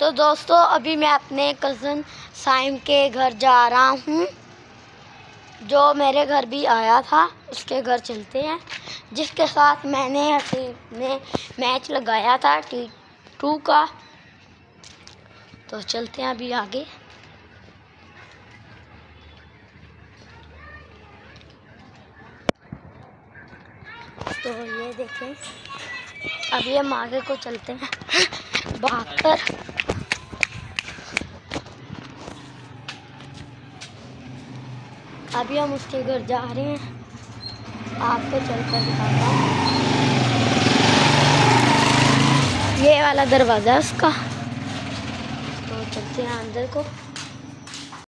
तो दोस्तों, अभी मैं अपने कज़न साइम के घर जा रहा हूँ। जो मेरे घर भी आया था, उसके घर चलते हैं। जिसके साथ मैंने ने मैच लगाया था टी टू का। तो चलते हैं अभी आगे। तो ये देखें, अभी हम आगे को चलते हैं। भाग कर अभी हम उसके घर जा रहे हैं। आपको चलकर दिखाता हूँ। ये वाला दरवाज़ा है उसका। तो चलते हैं अंदर को।